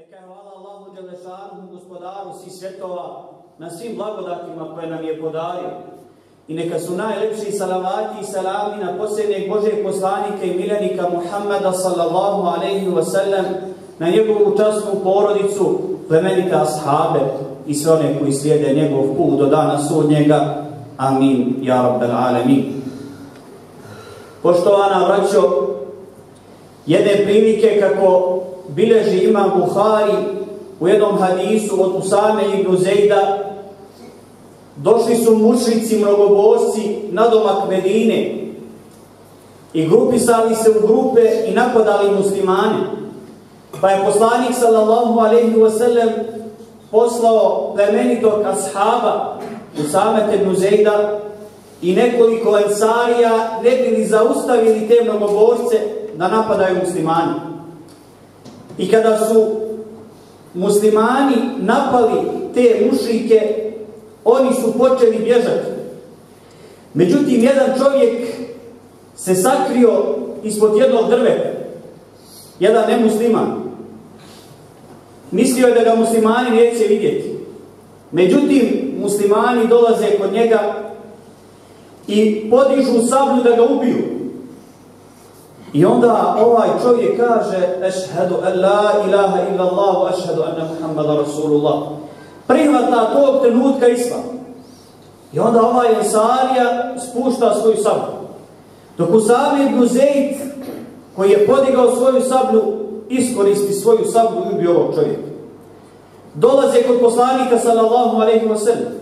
Neka je hvala Allahu Đelešanu, gospodaru svih svjetova, na svim blagodatima koje nam je podario. I neka su najlepši salavati i salami na posljednjeg Božeg poslanika i miljenika Muhammada sallallahu alaihi wa sallam, na njegovu časnu porodicu, plemenite ashabe i sve one koji slijede njegov put do dana sudnjega. Amin, ja rabbel alemin. Poštovana braćo, jedne prilike kako bileži imam Buhari u jednom hadisu od Usame ibn Zejda, došli su mušnici, mnogobosci na domak Medine i grupisali se u grupe i napadali muslimane. Pa je poslanik sallallahu alaihi wa sallam poslao plemenitog ashaba Usame ibn Zejda i nekoliko ensarija ne bili zaustavili te mnogobošce da napadaju muslimani. I kada su muslimani napali te mušrike, oni su počeli bježati. Međutim, jedan čovjek se sakrio ispod jednog drveta. Jedan nemusliman. Mislio je da ga muslimani neće vidjeti. Međutim, muslimani dolaze kod njega i podižu sablju da ga ubiju. I onda ovaj čovjek kaže Ešhedu en la ilaha illa Allah Ešhedu enne Muhammada Rasulullah. Prihvata tog trenutka islam. I onda ovaj Ensarija spušta svoju sablju. Dok Usami ibn Zeyd koji je podigao svoju sablju iskoristi svoju sablju i ubi ovog čovjeka. Dolaze kod poslanika sallallahu alaihi wa sallam.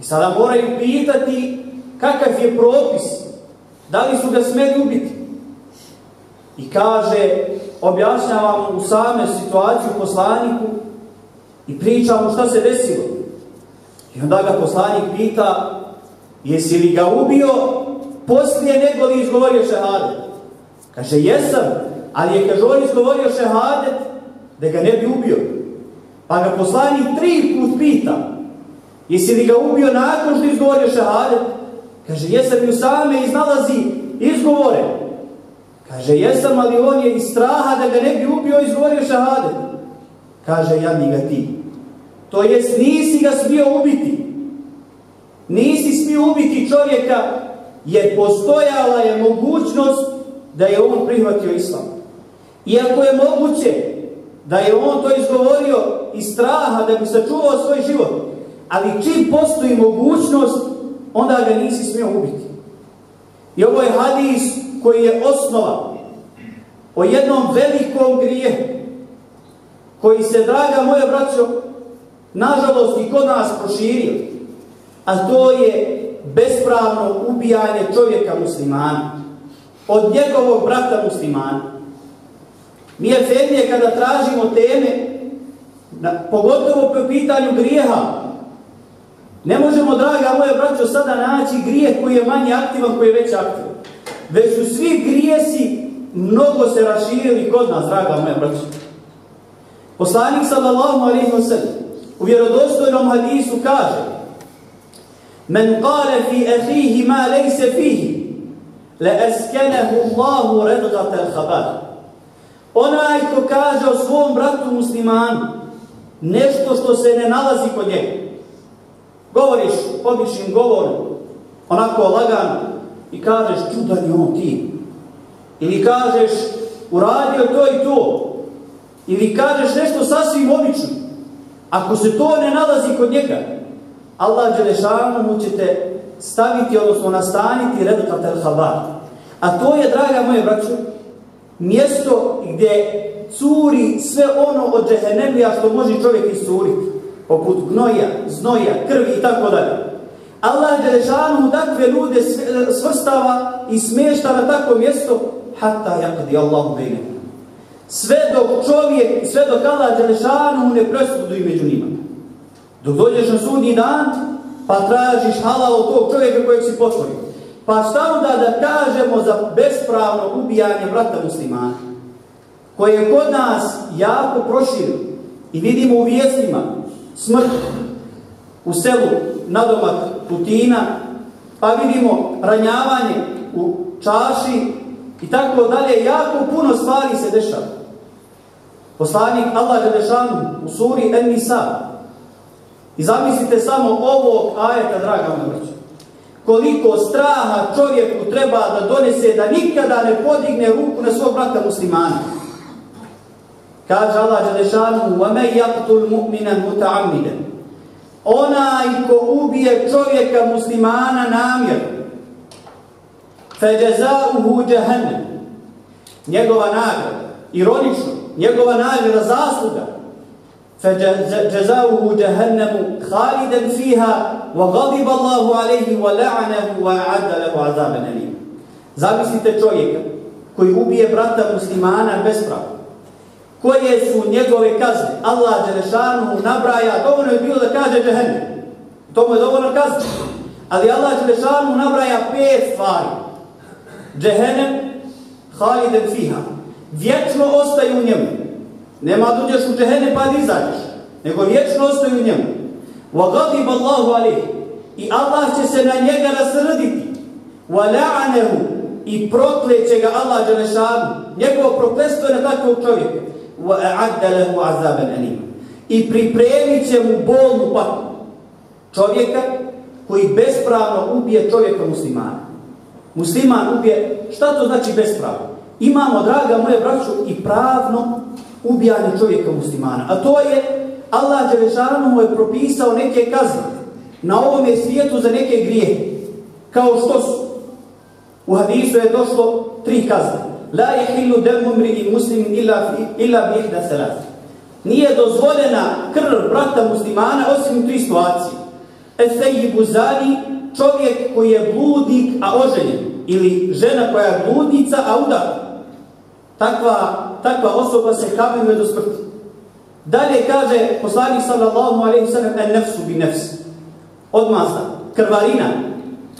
I sada moraju pitati kakav je propis Da li su ga smeli ubiti. I kaže, objašnjavam u same situaciju poslaniku i pričam mu šta se desilo. I onda ga poslanik pita, jesi li ga ubio poslije nego li izgovorio šehadet? Kaže, jesam, ali je, kaže, on izgovorio šehadet da ga ne bi ubio. Pa ga poslanik tri put pita, jesi li ga ubio nakon što izgovorio šehadet? Kaže, jesam i u same iznalazi izgovore. Kaže, jesam, ali on je iz straha da ga ne bi ubio i izgovorio šahadet. Kaže, ja mi ga ti. To jest, nisi ga smio ubiti. Nisi smio ubiti čovjeka, jer postojala je mogućnost da je on prihvatio islam. Iako je moguće da je on to izgovorio iz straha da bi sačuvao svoj život, ali čim postoji mogućnost, onda ga nisi smio ubiti. I ovo je hadis koji je osnova o jednom velikom grijehu koji se, draga moja braćo, nažalost i kod nas proširio, a to je bespravno ubijanje čovjeka muslimana od njegovog brata muslimana. Mi je zemlje kada tražimo teme, na, pogotovo po pitanju grijeha, ne možemo, draga moja braćo, sada naći grijeh koji je manje aktivan, koji je već aktivan već su svi grijesi mnogo se raširili kod nas, draga moja braća. Poslanik sallallahu alaihi wa sallam u vjerodostojnom hadisu kaže Men kale fi ehihi ma lejse fihi le eskenehu Allahu redgata al khabar Onaj ko kaže o svom bratu muslimanu nešto što se ne nalazi kod njega. Govoriš običnim govorom, onako lagano, i kažeš čudan je on ti. Ili kažeš uradio to i to. Ili kažeš nešto sasvim obično. Ako se to ne nalazi kod njega, Allah Đelešanu mu ćete staviti, odnosno nastaniti redukat el habar. A to je, draga moje braćo, mjesto gdje curi sve ono od džehennemija što može čovjek iscuriti. Poput gnoja, znoja, krvi i tako dalje. Allah Đelešanu mu takve ljude svrstava i smješta na takvo mjesto hatta yakdi Allahu bejne. Sve dok čovjek, sve dok Allah Đelešanu mu ne presuduje među njima. Dok dođeš na sudnji dan, pa tražiš halal od tog čovjeka kojeg si potvorio. Pa šta onda da kažemo za bespravno ubijanje brata muslimana, koje je kod nas jako proširio i vidimo u vijestima smrt u selu nadomak Putina, pa vidimo ranjavanje u čaši i tako dalje, jako puno stvari se dešava. Poslanik Allah Đelešanu u suri En-Nisa. I zamislite samo ovo ajeta, draga moja braća. Koliko straha čovjeku treba da donese da nikada ne podigne ruku na svog brata muslimana. Kaže Allah Đelešanu وَمَنْ يَقْتُلْ مُؤْمِنًا مُتَعَمِّدًا Onaj ko ubije čovjeka muslimana namjerno فَجَزَاؤُهُ جَهَنَّمْ Njegova nagrada, ironično, njegova nagrada zasluga فَجَزَاؤُهُ جَهَنَّمُ خَالِدًا فِيهَا وَغَضِبَ اللَّهُ عَلَيْهِ وَلَعَنَهُ وَعَدَّ لَهُ عَذَابًا أَلِيمًا Zamislite čovjeka koji ubije brata muslimana bez prava koje su njegove kazne. Allah Đelešanu nabraja, dovoljno je bilo da kaže džehennem. To mu je dovoljno kazne. Ali Allah Đelešanu nabraja pet stvari. Džehennem, halidem fiha. Vječno ostaju u njemu. Nema da uđeš u džehennem pa da izađeš. Nego vječno ostaju u njemu. Wa gadib Allahu alih. I Allah će se na njega nasrditi. Wa la'anehu. I prokleće ga Allah Đelešanu. Njegovo proklestvo je na takvog čovjeka وَأَعَدَّ لَهُ عَذَابًا أَلِيمًا I pripremit će mu bolnu patnju. Čovjeka koji bespravno ubije čovjeka muslimana. Musliman ubije, šta to znači bespravno? Imamo, draga moje braću, i pravno ubijanje čovjeka muslimana. A to je, Allah Đelešanu mu je propisao neke kazne na ovom je svijetu za neke grije. Kao što su. U hadisu je došlo tri kazne. La ihillu demu mri'i muslim illa illa bi ihda thalath. Nije dozvoljena krv brata muslimana osim u tri situacije. Esayyibu zani, čovjek koji je bludnik a oženjen ili žena koja je bludnica a udata. Takva takva osoba se kamenuje do smrti. Dalje kaže poslanik sallallahu alaihi sallam en nefsu bi nefs. Odmazda, krvarina.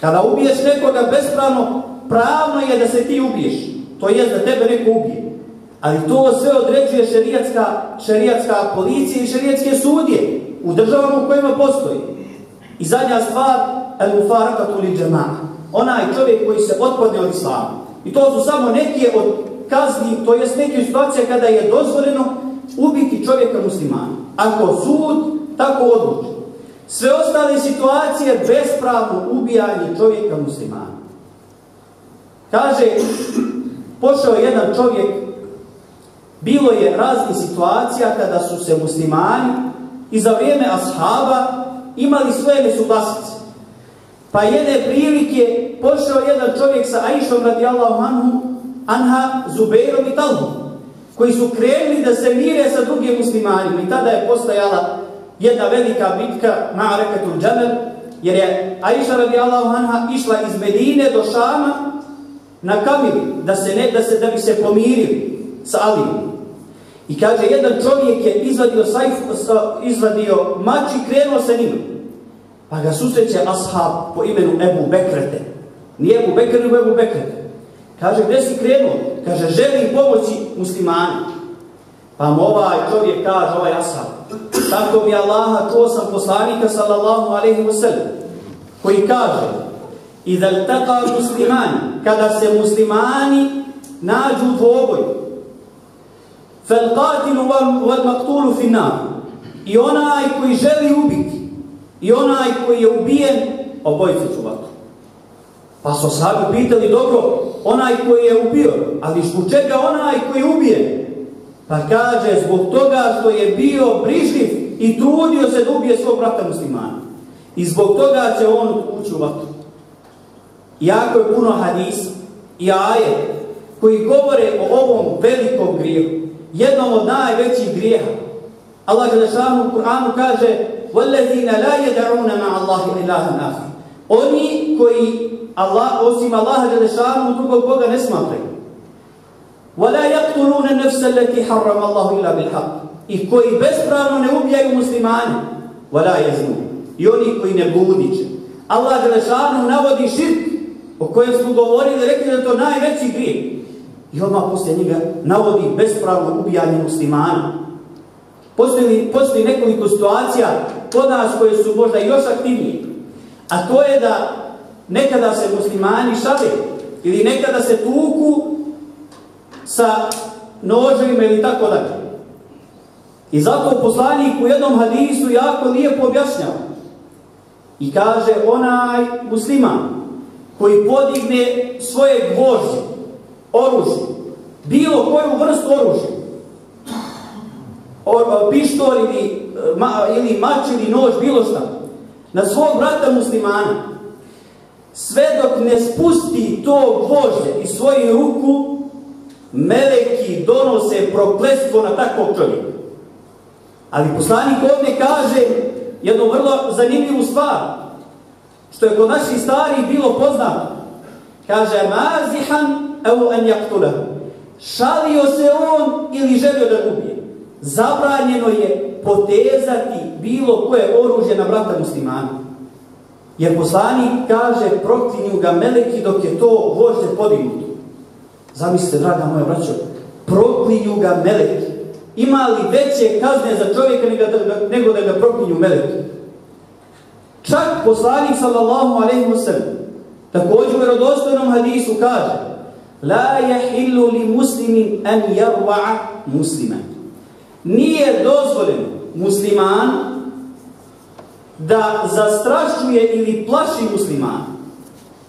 Kada ubiješ nekoga bespravno, pravno je da se ti ubiješ to je da tebe neko ubije. Ali to sve određuje šerijatska, šerijatska policija i šerijatske sudije u državama u kojima postoji. I zadnja stvar, el mufarakatu li džemana. Onaj čovjek koji se otpadne od islama. I to su samo neke od kazni, to jest neke situacije kada je dozvoljeno ubiti čovjeka muslimana. Ako sud, tako odluči. Sve ostale situacije bespravno ubijanje čovjeka muslimana. Kaže, pošao jedan čovjek, bilo je raznih situacija kada su se muslimani i za vrijeme ashaba imali svoje nesuglasice. Pa jedne prilike pošao jedan čovjek sa Aishom radijallahu anhu, Anha, Zubeirom i Talhom, koji su krenuli da se mire sa drugim muslimanima. I tada je postajala jedna velika bitka na Reketul Džabel, jer je Aisha radijallahu anha išla iz Medine do Šama na kamili, da, se ne, da, se, da bi se pomirili sa Ali. I kaže, jedan čovjek je izvadio, sajf, izvadio mač i krenuo sa njim. Pa ga susreće ashab po imenu Ebu Bekrete. Nije Ebu Bekr, nego Ebu Bekrete. Kaže, gdje si krenuo? Kaže, želim pomoći muslimani. Pa mu ovaj čovjek kaže, ovaj ashab, tako mi Allaha, čuo sam poslanika, sallallahu alaihi wa sallam, koji kaže, I da taka muslimani, kada se muslimani nađu u dvoboju, fel qatilu wal maktulu finar, i onaj koji želi ubiti, i onaj koji je ubijen, obojice ću vatru. Pa su sabi pitali, dobro, onaj koji je ubio, ali zbog čega onaj koji je ubijen? Pa kaže, zbog toga što je bio brižljiv i trudio se da ubije svog brata muslimana. I zbog toga će on ući u vatru jako je puno hadis i aje koji govore o ovom velikom grijehu, jednom od najvećih grijeha. Allah Želešanu u Kur'anu kaže وَالَّذِينَ لَا يَدَعُونَ مَعَ اللَّهِ إِلَّهًا آخِرٍ Oni koji Allah, osim Allaha Želešanu drugog Boga ne smatraju. وَلَا يَقْتُلُونَ النَّفْسَ الَّتِي حَرَّمَ اللَّهُ إِلَّا بِالْحَقِّ I koji bespravno ne ubijaju muslimani. وَلَا يَزْنُونَ I oni koji ne budiće. Allah Želešanu navodi širk o kojem smo govorili, rekli da je to najveći grijeh. I odmah poslije njega navodi bespravno ubijanje muslimana. Postoji, postoji nekoliko situacija kod nas koje su možda još aktivnije. A to je da nekada se muslimani šale ili nekada se tuku sa nožima ili tako dalje. I zato poslanik u jednom hadisu jako lijepo objašnjava. I kaže onaj musliman koji podigne svoje gvožđe, oružje, bilo koju vrstu oružja, e, pištol ili, e, ma, ili mač ili nož, bilo šta, na svog brata muslimana, sve dok ne spusti to gvožđe i svoju ruku, meleki donose prokletstvo na takvog čovjeka. Ali poslanik ovdje kaže jednu vrlo zanimljivu stvar, što je kod naših starih bilo poznato. Kaže, mazihan evo en jaktule. Šalio se on ili želio da ubije. Zabranjeno je potezati bilo koje oružje na brata muslimana. Jer poslanik kaže, proklinju ga meleki dok je to vožde podignuto. Zamislite, draga moja braćo, proklinju ga meleki. Ima li veće kazne za čovjeka nego da, nego da ga proklinju meleki? Čak poslanik sallallahu alaihi wa sallam također u vjerodostojnom hadisu kaže La jahillu li muslimin an jarva'a muslima. Nije dozvoljeno musliman da zastrašuje ili plaši musliman.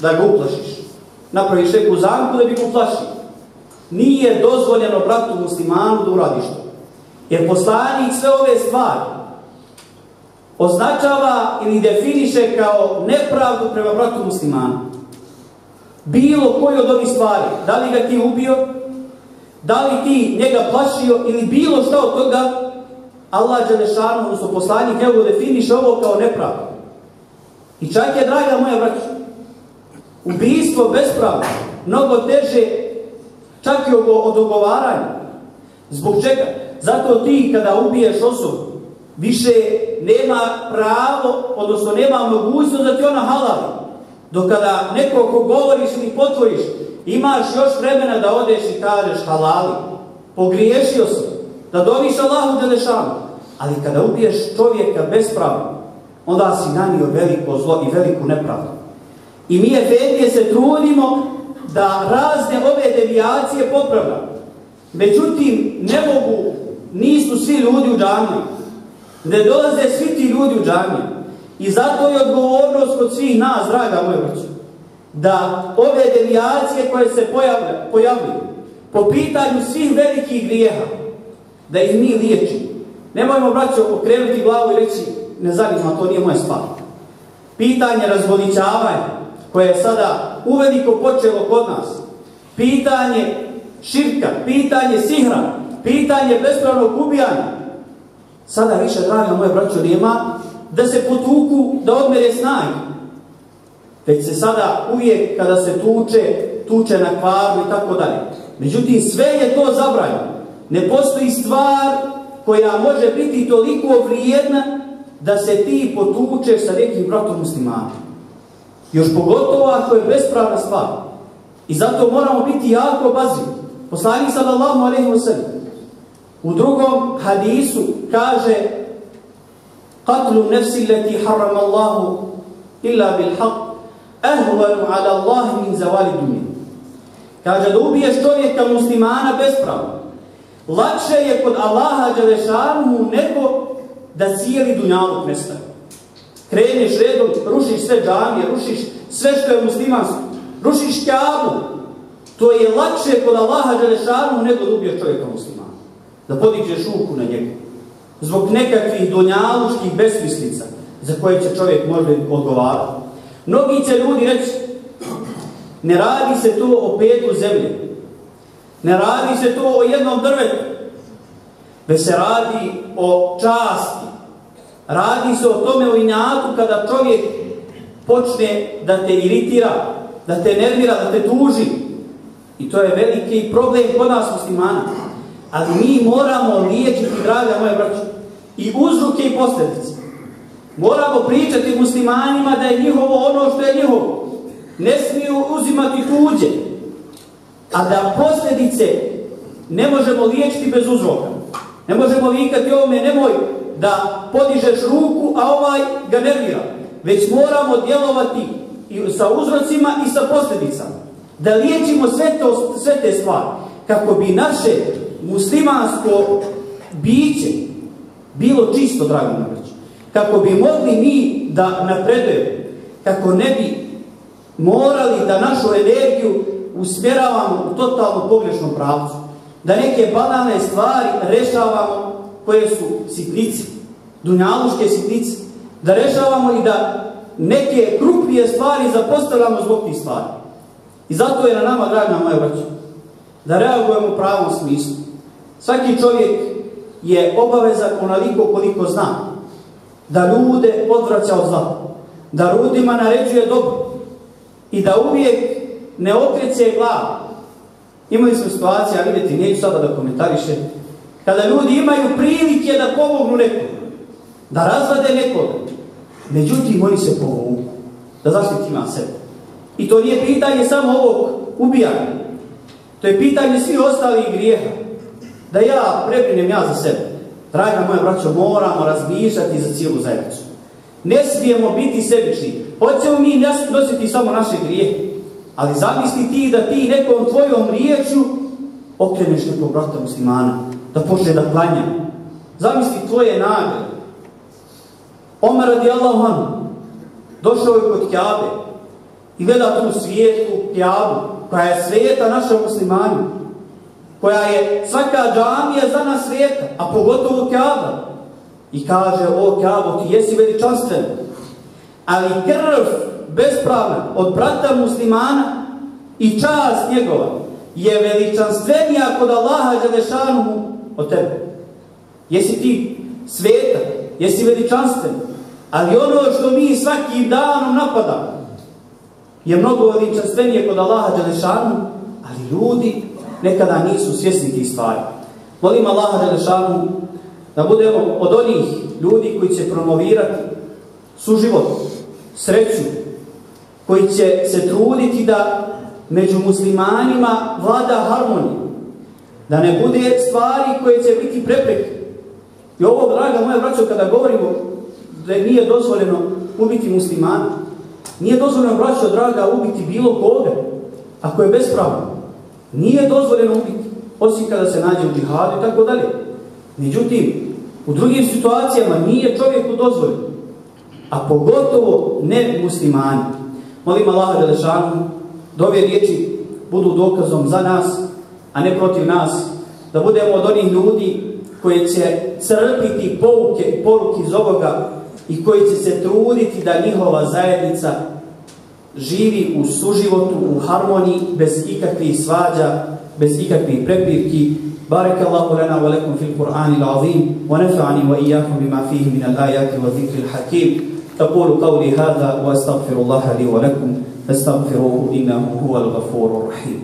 Da ga uplašiš. Napraviš neku zamku da bi ga uplašio. Nije dozvoljeno bratu muslimanu da uradiš to. Jer poslanik sve ove stvari označava ili definiše kao nepravdu prema bratu muslimanu. Bilo koji od ovih stvari, da li ga ti ubio, da li ti njega plašio ili bilo što od toga, Allah Đelešanu, odnosno poslanik, evo definiše ovo kao nepravdu. I čak je, draga moja braća, ubijstvo bespravno, mnogo teže čak i od ogovaranja. Zbog čega? Zato ti kada ubiješ osobu, više nema pravo, odnosno nema mogućnost da ti ona halali. Dok kada neko ko govoriš ili potvoriš, imaš još vremena da odeš i kažeš halali. Pogriješio sam. Da doviš Allahu Đelešanu. Ali kada ubiješ čovjeka bespravno, onda si nanio veliko zlo i veliku nepravdu. I mi Efendije se trudimo da razne ove devijacije popravljamo. Međutim, ne mogu, nisu svi ljudi u džamiju. Ne dolaze svi ti ljudi u džamiju. I zato je odgovornost kod svih nas, draga moja vrća, da ove devijacije koje se pojavljaju po pitanju svih velikih grijeha, da ih mi liječimo. Nemojmo, braćo, okrenuti glavu i reći, ne zanima, to nije moja stvar. Pitanje razvodićavanja, koje je sada uveliko počelo kod nas, pitanje širka, pitanje sihra, pitanje bespravnog ubijanja, sada više, draga moje braćo, nema da se potuku, da odmere snagi. Već se sada uvijek kada se tuče, tuče na kvaru i tako dalje. Međutim, sve je to zabranjeno. Ne postoji stvar koja može biti toliko vrijedna da se ti potučeš sa nekim bratom muslimanom. Još pogotovo ako je bespravna stvar. I zato moramo biti jako bazivni. Poslanik sallallahu alaihi wa sallam u drugom hadisu kaže Qatlu nefsi leti haram Allahu illa bil haq ehvanu ala Allahi min zavali. Kaže da ubiješ čovjeka muslimana bespravno. Lakše je kod Allaha Đelešanu nego da cijeli dunjalog nestaje. Kreneš redom, rušiš sve džamije, rušiš sve što je muslimansko, rušiš kjabu. To je lakše kod Allaha Đelešanu nego da ubiješ čovjeka muslimana. Da podigneš ruku na njega. Zbog nekakvih dunjalučkih besmislica za koje će čovjek možda odgovarati. Mnogi će ljudi reći, ne radi se to o petu zemlje. Ne radi se to o jednom drvetu. već se radi o časti. Radi se o tome o injaku kada čovjek počne da te iritira, da te nervira, da te tuži. I to je veliki problem kod nas muslimana. Ali mi moramo liječiti, draga moje braće, i uzruke i posljedice. Moramo pričati muslimanima da je njihovo ono što je njihovo. Ne smiju uzimati tuđe. A da posljedice ne možemo liječiti bez uzroka. Ne možemo vikati ovome, nemoj da podižeš ruku, a ovaj ga nervira. Već moramo djelovati i sa uzrocima i sa posljedicama. Da liječimo sve, to, sve te stvari. Kako bi naše muslimansko biće bilo čisto, drago nam reći. Kako bi mogli mi da napredujemo, kako ne bi morali da našu energiju usmjeravamo u totalno pogrešnom pravcu. Da neke banalne stvari rešavamo koje su sitnice, dunjaluške sitnice. Da rešavamo i da neke krupnije stvari zapostavljamo zbog tih stvari. I zato je na nama, dragna moja braća, da reagujemo u pravom smislu. Svaki čovjek je obavezan onoliko koliko zna da ljude odvraća od zla, da ljudima naređuje dobro i da uvijek ne okrece glavu. Imali smo situacije, a vidjeti, neću sada da komentariše, kada ljudi imaju prilike da pomognu nekom, da razvade nekoga, međutim oni se pomogu, da zaštiti ima sebe. I to nije pitanje samo ovog ubijanja, to je pitanje svih ostalih grijeha. Da ja prebrinem ja za sebe. Draga moja braćo, moramo razmišljati za cijelu zajednicu. Ne smijemo biti sebični. Hoćemo mi nositi samo naše grijehe. Ali zamisli ti da ti nekom tvojom riječu okreneš nekog brata muslimana, da počne da klanja. Zamisli tvoje nage. Omer radi Allahom, došao je kod Kjabe i gleda tu svijetu Kjabu, koja je svijeta naša muslimani, koja je svaka džamija za nas svijeta, a pogotovo Kaaba. I kaže, o Kaabo, ti jesi veličanstven, ali krv bespravna od brata muslimana i čast njegova je veličanstvenija kod Allaha Đadešanu od tebe. Jesi ti sveta, jesi veličanstven, ali ono što mi svakim danom napadamo je mnogo veličanstvenije kod Allaha Đadešanu, ali ljudi nekada nisu svjesni tih stvari. Molim Allaha Đelešanu da budemo od onih ljudi koji će promovirati suživot, sreću, koji će se truditi da među muslimanima vlada harmonija. Da ne bude stvari koje će biti prepreke. I ovo, draga moja braćo, kada govorimo da nije dozvoljeno ubiti muslimana, nije dozvoljeno, braćo, draga, ubiti bilo koga, ako je bespravno. Nije dozvoljeno ubiti, osim kada se nađe u džihadu i tako dalje. Međutim, u drugim situacijama nije čovjeku dozvoljeno, a pogotovo ne muslimani. Molim Allaha Đelešanu da ove riječi budu dokazom za nas, a ne protiv nas, da budemo od onih ljudi koji će crpiti pouke i poruke iz ovoga i koji će se truditi da njihova zajednica živi u suživotu, u harmoniji, bez ikakvih svađa, bez ikakvih prepirki. بارك الله لنا ولكم في القرآن العظيم ونفعني وإياكم بما فيه من الآيات والذكر الحكيم أقول قولي هذا وأستغفر الله لي ولكم فاستغفروه إنه هو الغفور الرحيم